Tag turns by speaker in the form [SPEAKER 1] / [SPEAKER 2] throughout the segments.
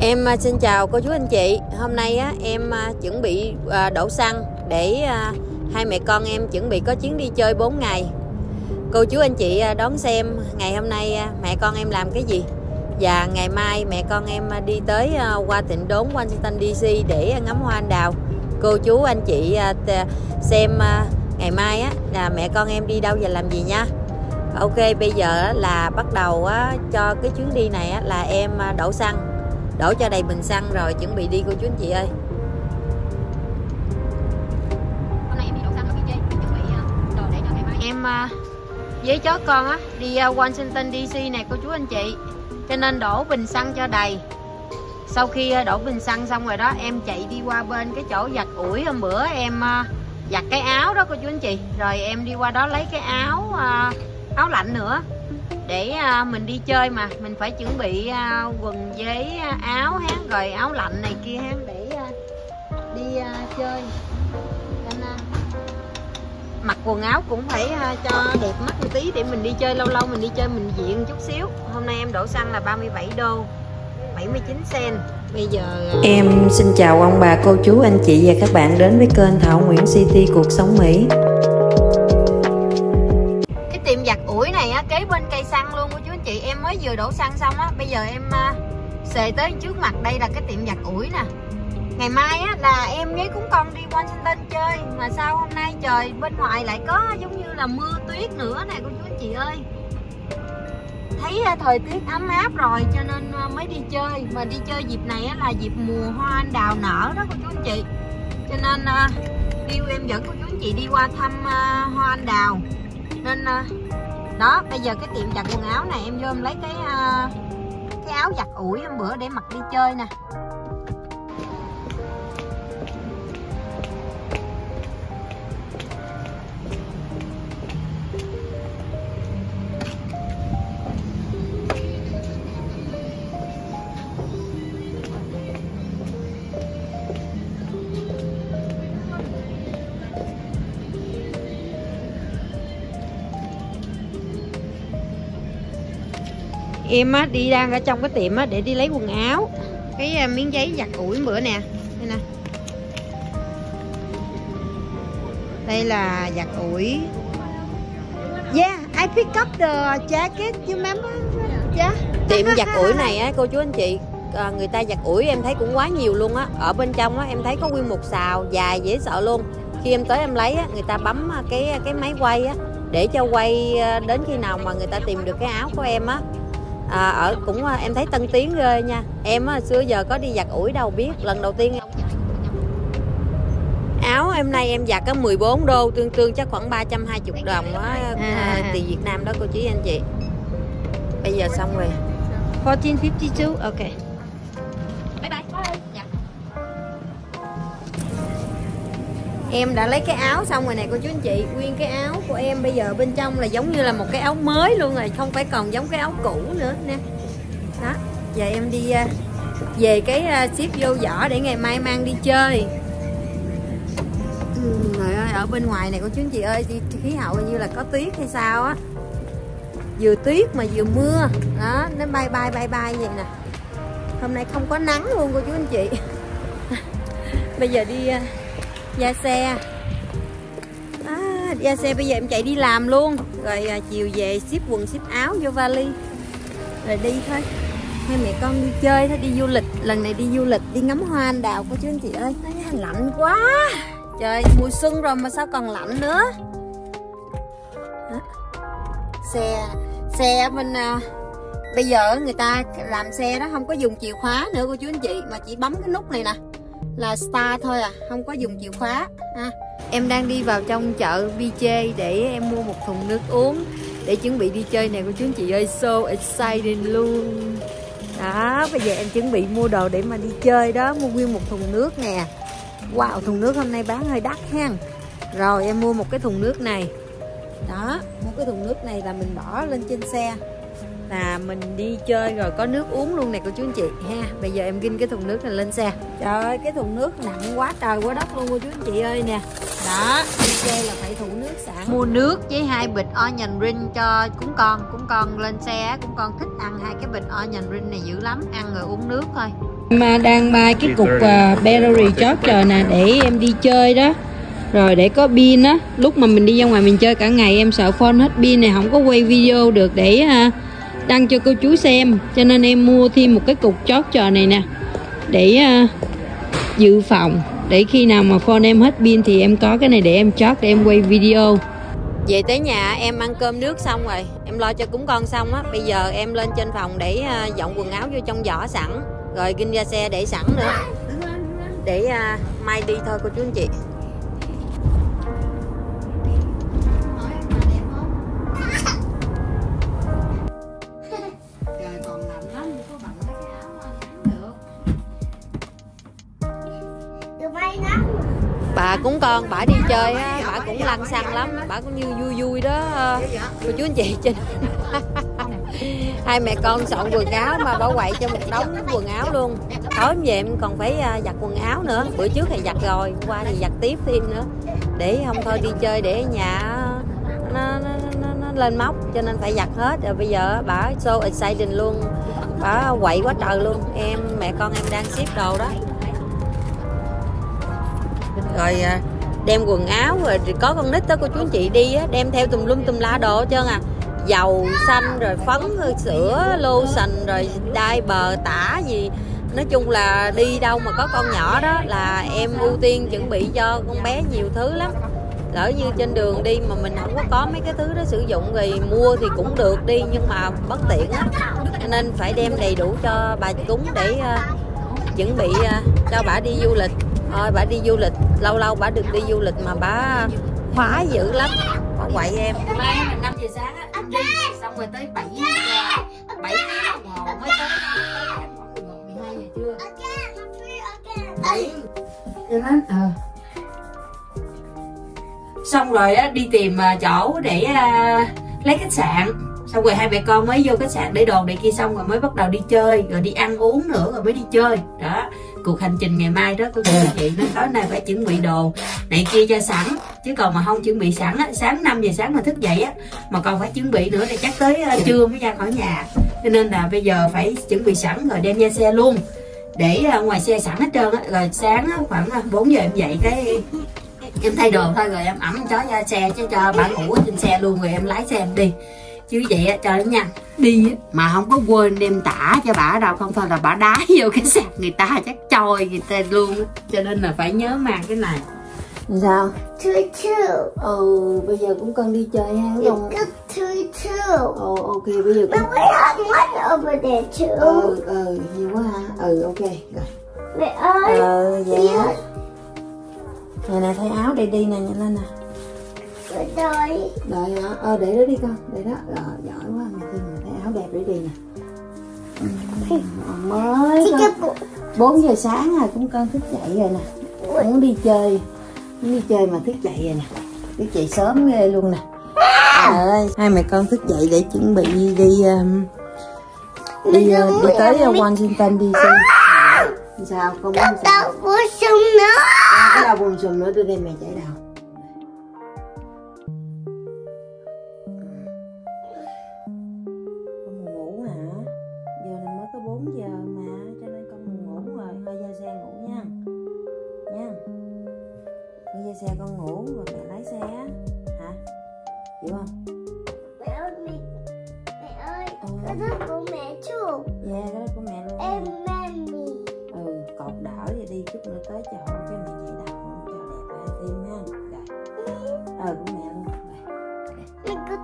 [SPEAKER 1] Em à, xin chào cô chú anh chị. Hôm nay á, em à, chuẩn bị à, đổ xăng để hai mẹ con em chuẩn bị có chuyến đi chơi 4 ngày. Cô chú anh chị đón xem ngày hôm nay mẹ con em làm cái gì. Và ngày mai mẹ con em đi tới qua thịnh Đốn Washington DC để ngắm hoa anh đào. Cô chú anh chị xem ngày mai á, là mẹ con em đi đâu và làm gì nha. Ok bây giờ là bắt đầu cho cái chuyến đi này là em đổ xăng đổ cho đầy bình xăng rồi chuẩn bị đi cô chú anh chị ơi.
[SPEAKER 2] Hôm nay em đi đổ xăng ở em chuẩn bị ờ, đồ để cho ngày mai.
[SPEAKER 1] Em à, với chó con á đi à, Washington DC này cô chú anh chị. Cho nên đổ bình xăng cho đầy. Sau khi à, đổ bình xăng xong rồi đó em chạy đi qua bên cái chỗ giặt ủi hôm bữa em à, giặt cái áo đó cô chú anh chị. Rồi em đi qua đó lấy cái áo à, áo lạnh nữa để à, mình đi chơi mà. Mình phải chuẩn bị à, quần giấy à, áo, hán rồi áo lạnh này kia hán để đi chơi. Nên mặc quần áo cũng phải cho đẹp mắt một tí để mình đi chơi lâu lâu, mình đi chơi mình diện chút xíu. Hôm nay em đổ xăng là 37 đô 79 sen. Bây giờ
[SPEAKER 3] Em xin chào ông bà, cô chú, anh chị và các bạn đến với kênh Thảo Nguyễn City Cuộc Sống Mỹ.
[SPEAKER 1] Bây giờ em à, xề tới trước mặt đây là cái tiệm giặt ủi nè. Ngày mai á là em với cúng con đi Washington chơi mà sao hôm nay trời bên ngoài lại có giống như là mưa tuyết nữa nè cô chú anh chị ơi. Thấy à, thời tiết ấm áp rồi cho nên à, mới đi chơi mà đi chơi dịp này á, là dịp mùa hoa anh đào nở đó cô chú anh chị. Cho nên kêu em dẫn cô chú anh chị đi qua thăm hoa anh đào. Nên đó bây giờ cái tiệm giặt quần áo này em vô em lấy cái cái áo giặt ủi hôm bữa để mặc đi chơi nè. Em á đi đang ở trong cái tiệm á để đi lấy quần áo. Cái à, miếng giấy giặt ủi bữa nè. Đây nè. Đây là giặt ủi. Yeah I pick up the jacket. You remember? Yeah. Tiệm giặt ủi này á cô chú anh chị à, người ta giặt ủi em thấy cũng quá nhiều luôn á. Ở bên trong á em thấy có nguyên một xào dài dễ sợ luôn. Khi em tới em lấy á người ta bấm cái cái máy quay á để cho quay à, đến khi nào mà người ta tìm được cái áo của em á à, ở cũng à, em thấy tân tiến ghê nha. Em á xưa giờ có đi giặt ủi đâu biết lần đầu tiên áo em nay em giặt có 14 đô tương tương chắc khoảng 320 đồng á. À, tiền Việt Nam đó cô chú anh chị. Bây giờ xong rồi. 1452 ok em đã lấy cái áo xong rồi nè, cô chú anh chị. Nguyên cái áo của em bây giờ bên trong là giống như là một cái áo mới luôn rồi, không phải còn giống cái áo cũ nữa, nè. Đó, giờ em đi à, về cái à, ship vô giỏ để ngày mai mang đi chơi. Ừ, trời ơi, ở bên ngoài này, cô chú anh chị ơi khí hậu như là có tuyết hay sao á. Vừa tuyết mà vừa mưa. Đó, nó bay bay bay bay vậy nè. Hôm nay không có nắng luôn, cô chú anh chị. Bây giờ đi à, à, ra xe. À, ra xe bây giờ em chạy đi làm luôn. Rồi à, chiều về ship quần ship áo vô vali. Rồi đi thôi. Hai mẹ con đi chơi thôi đi du lịch. Lần này đi du lịch đi ngắm hoa anh đào cô chú anh chị ơi. Lạnh quá. Trời mùa xuân rồi mà sao còn lạnh nữa? Đó. xe xe bên à, bây giờ người ta làm xe đó không có dùng chìa khóa nữa cô chú anh chị. Mà chỉ bấm cái nút này nè là star thôi à không có dùng chìa khóa. Ha em đang đi vào trong chợ BJ để em mua một thùng nước uống để chuẩn bị đi chơi nè, cô chú chị ơi, so exciting luôn. Đó, bây giờ em chuẩn bị mua đồ để mà đi chơi đó, mua nguyên một thùng nước nè. Wow, thùng nước hôm nay bán hơi đắt ha. Rồi, em mua một cái thùng nước này. Đó một cái thùng nước này là mình bỏ lên trên xe là mình đi chơi rồi có nước uống luôn nè cô chú anh chị ha. Bây giờ em ginh cái thùng nước này lên xe. Trời ơi cái thùng nước nặng quá trời quá đất luôn cô chú anh chị ơi nè. Đó. Đi chơi là phải thùng nước sẵn. Mua nước với hai bịch onion ring cho cúng con. Cúng con lên xe cúng con thích ăn hai cái bịch onion ring này dữ lắm. Ăn rồi uống nước thôi. Mà đang bay cái cục uh, battery charger nè để em đi chơi đó. Rồi để có pin á. Lúc mà mình đi ra ngoài mình chơi cả ngày em sợ phone hết pin này không có quay video được để uh, đăng cho cô chú xem cho nên em mua thêm một cái cục chót trò này nè để uh, dự phòng để khi nào mà phone em hết pin thì em có cái này để em chót để em quay video. Về tới nhà em ăn cơm nước xong rồi em lo cho cúng con xong á bây giờ em lên trên phòng để uh, dọn quần áo vô trong giỏ sẵn rồi kinh ra xe để sẵn nữa. Để uh, mai đi thôi cô chú anh chị. Bà cũng con bà đi chơi á bà cũng lăn xăng lắm bà cũng như vui vui đó. Cô chú anh chị trên hai mẹ con soạn quần áo mà bảo quậy cho một đống quần áo luôn. Tối về em còn phải à, giặt quần áo nữa bữa trước thì giặt rồi qua thì giặt tiếp thêm nữa. Để không thôi đi chơi để nhà nó, nó, nó, nó lên móc cho nên phải giặt hết. Rồi bây giờ bà so excited luôn bà quậy quá trời luôn. Em mẹ con em đang ship đồ đó rồi à, đem quần áo rồi có con nít đó cô chú anh chị đi á đem theo tùm lum tùm la đồ hết trơn à. Dầu xanh rồi phấn rồi sữa sành rồi đai bờ tả gì. Nói chung là đi đâu mà có con nhỏ đó là em ưu tiên chuẩn bị cho con bé nhiều thứ lắm. Lỡ như trên đường đi mà mình không có có mấy cái thứ đó sử dụng thì mua thì cũng được đi nhưng mà bất tiện á. Nên phải đem đầy đủ cho bà cúng để uh, chuẩn bị uh, cho bà đi du lịch thôi bà đi du lịch. Lâu lâu bà được đi du lịch mà bà khoái dữ lắm. Bà quậy em. Mai mình năm giờ sáng á đi xong rồi tới bảy bảy đồng hồ mới tới mười hai giờ trưa. Ờ. Xong rồi á đi tìm chỗ để uh, lấy khách sạn. Xong rồi hai mẹ con mới vô khách sạn để đồ này kia xong rồi mới bắt đầu đi chơi rồi đi ăn uống nữa rồi mới đi chơi. Đó cuộc hành trình ngày mai đó của chị chị nó tối nay phải chuẩn bị đồ này kia cho sẵn. Chứ còn mà không chuẩn bị sẵn á sáng 5 giờ sáng mà thức dậy á mà còn phải chuẩn bị nữa thì chắc tới uh, trưa mới ra khỏi nhà. Cho nên là bây giờ phải chuẩn bị sẵn rồi đem ra xe luôn. Để uh, ngoài xe sẵn hết trơn á rồi sáng khoảng ờ, 4 giờ em dậy cái em thay đồ thôi rồi em ẩm chó ra xe chứ cho bà ngủ trên xe luôn rồi em lái xe em đi chứ vậy nó nha. Đi mà không có quên đem tả cho bà đâu không thôi là bà đá vô cái sạc người ta chắc trôi người ta luôn cho nên là phải nhớ mang cái này. Sao?
[SPEAKER 4] Two two.
[SPEAKER 1] ừ bây giờ cũng cần đi chơi ha đúng không?
[SPEAKER 4] Got two two.
[SPEAKER 1] ừ ok bây giờ
[SPEAKER 4] But
[SPEAKER 1] cũng
[SPEAKER 4] we have one over there too.
[SPEAKER 1] ừ ừ nhiều quá ha. Ừ ok rồi.
[SPEAKER 4] Wait, I
[SPEAKER 1] ờ dạ.
[SPEAKER 4] feel
[SPEAKER 1] nè nè thay áo để đi nè nhanh lên nè
[SPEAKER 4] day.
[SPEAKER 1] đợi hả ờ để đó đi con. Để đó. Rồi giỏi quá. Tin mà thấy áo đẹp để đi nè. Ừ, mới con.
[SPEAKER 4] a book.
[SPEAKER 1] 4 giờ sáng rồi cũng con thức dậy rồi nè. Muốn đi chơi. Muốn đi chơi mà thức dậy rồi nè. Thức dậy sớm ghê luôn nè. Trời ơi. Hai mẹ con thức dậy để chuẩn bị đi um, đi uh, đi tới uh, Washington DC sao con muốn sao
[SPEAKER 4] bố sung nữa.
[SPEAKER 1] Con có đau bùn sùm nữa đưa đây mẹ chảy đầu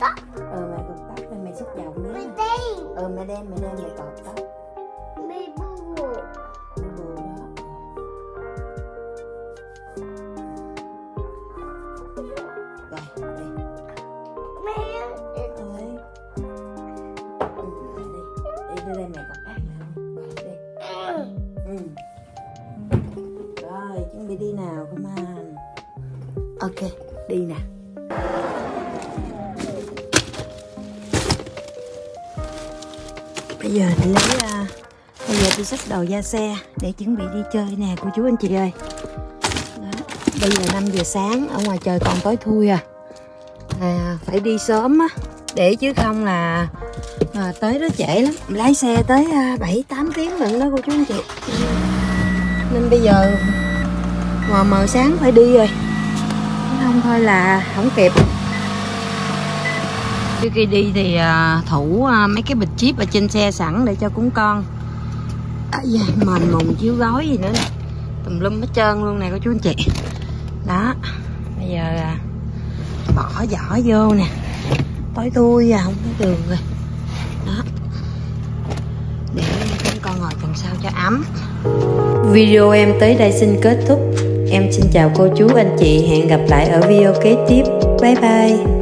[SPEAKER 4] tóc.
[SPEAKER 1] ờ mẹ cột tóc rồi mẹ xích dầu
[SPEAKER 4] Mẹ
[SPEAKER 1] nữa
[SPEAKER 4] đây.
[SPEAKER 1] ờ mẹ đem mẹ đem mẹ cột tóc
[SPEAKER 4] Mẹ bù.
[SPEAKER 1] bù bù đó. Rồi đi
[SPEAKER 4] Mẹ.
[SPEAKER 1] ơi ừ, đi đi đây mẹ cột tóc đi ừ. Rồi chuẩn bị đi nào come on ok đi nè bây giờ lấy uh, à, bây giờ đi xách đầu ra xe để chuẩn bị đi chơi nè cô chú anh chị ơi. Đó. bây giờ 5 giờ sáng ở ngoài trời còn tối thui à. À phải đi sớm á để chứ không là à, tới đó trễ lắm. Lái xe tới bảy bảy tám tiếng lận đó cô chú anh chị. Nên bây giờ mờ mờ sáng phải đi rồi. Không thôi là không kịp trước khi đi thì à, thủ à, mấy cái bịch chip ở trên xe sẵn để cho cúng con. À, mền mùng chiếu gói gì nữa nè. Tùm lum hết trơn luôn nè cô chú anh chị. Đó bây giờ à, bỏ vỏ vô nè. Tối thui à không có đường rồi. Đó. Để chúng con ngồi tầng sau cho ấm.
[SPEAKER 3] Video em tới đây xin kết thúc. Em xin chào cô chú anh chị, hẹn gặp lại ở video kế tiếp. Bye bye.